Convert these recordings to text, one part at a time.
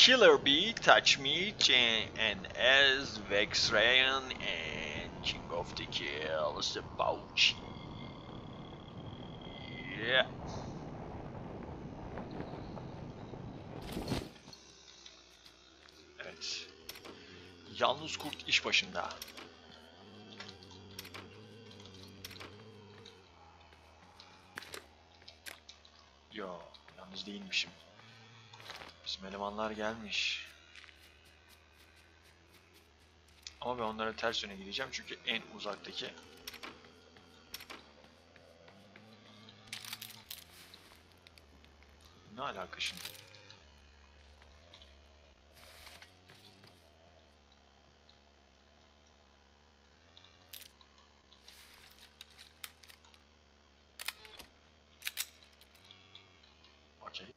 Killer Bee, Touch Me, Chain and as Vex and King of the Kills, Bauchi. Yeah. Evet. Yalnız kurt iş başında. Yo, yalnız değilmişim. Bizim elemanlar gelmiş. Ama ben onlara ters yöne gideceğim çünkü en uzaktaki Ne alaka şimdi? Okey.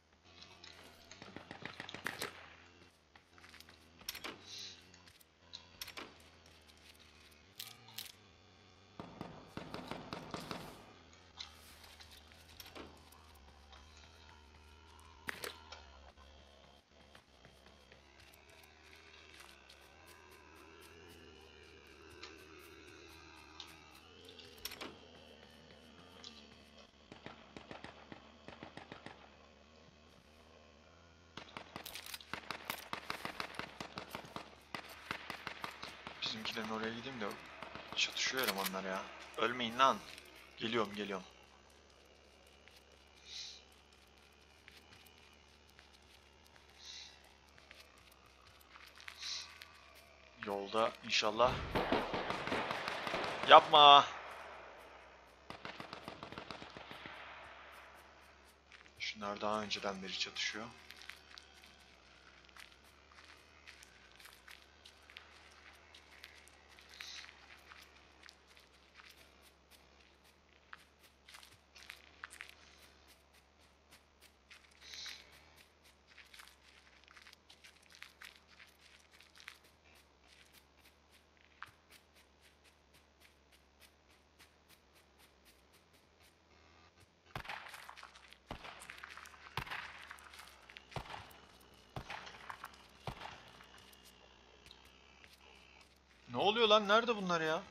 Bizimkilerin oraya gideyim de çatışıyor elemanlar ya. Ölmeyin lan. Geliyorum geliyorum. Yolda inşallah. Yapma. Şunlar daha önceden beri çatışıyor. Ne oluyor lan? Nerede bunlar ya?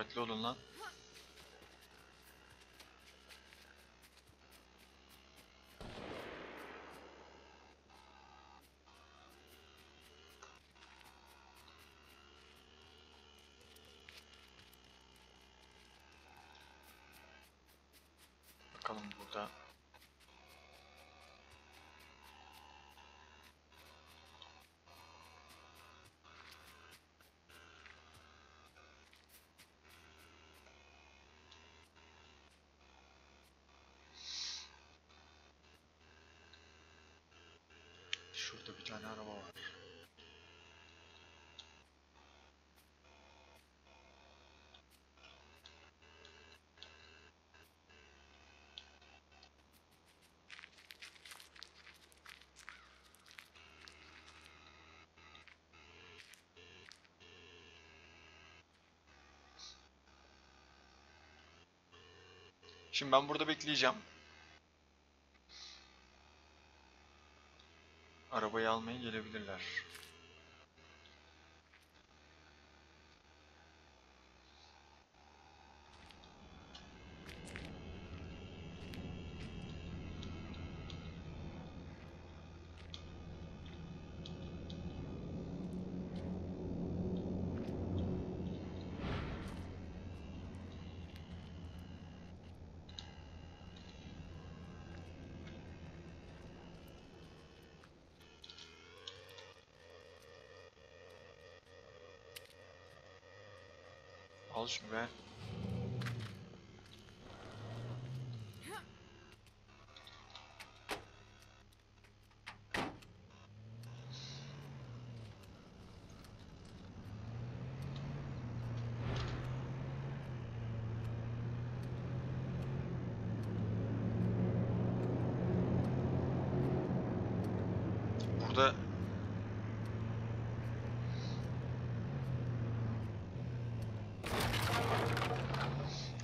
Dikkatli olun lan. Bakalım burada tane araba var. Şimdi ben burada bekleyeceğim. Almaya gelebilirler. Al şunu be. Burada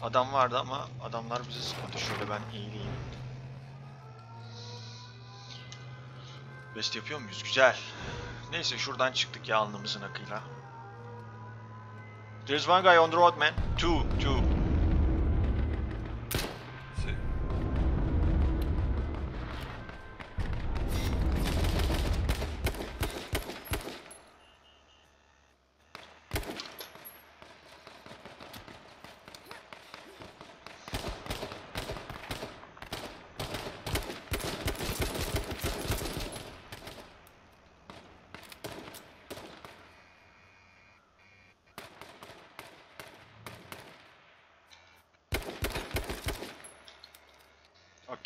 Adam vardı ama adamlar bizi sıkmadı. Şöyle ben eğileyim. Best yapıyor muyuz? Güzel. Neyse şuradan çıktık ya alnımızın akıyla. There's one guy on the road man. Two, two.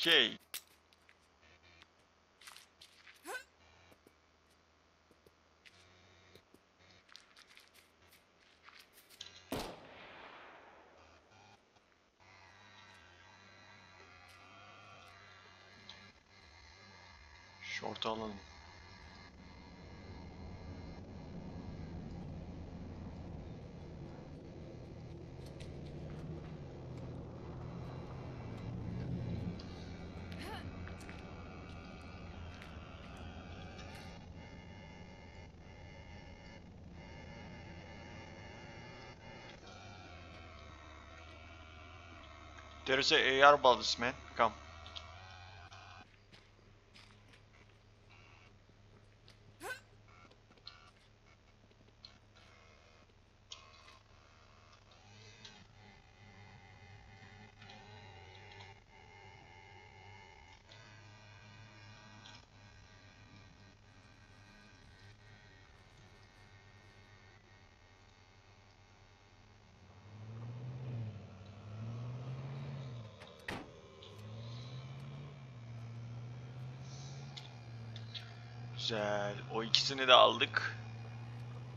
Okay. Short alalım. There is a AR balls man. Güzel. O ikisini de aldık.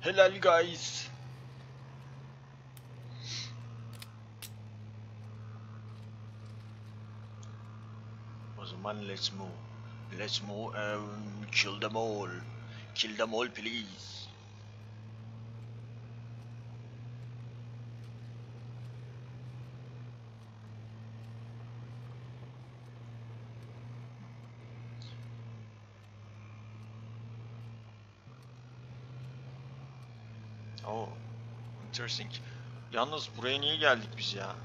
Helal guys. O zaman let's move. Let's move and kill them all. Kill them all please. Oh, interesting. Yalnız buraya niye geldik biz ya?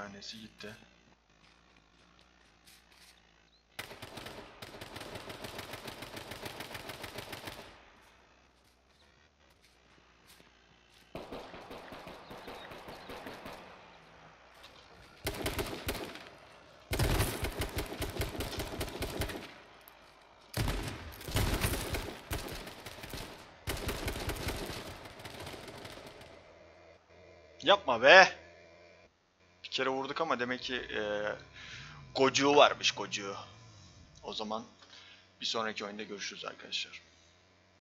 Tanesi gitti. Yapma be. Kere vurduk ama demek ki e, gocuğu varmış gocuğu. O zaman bir sonraki oyunda görüşürüz arkadaşlar.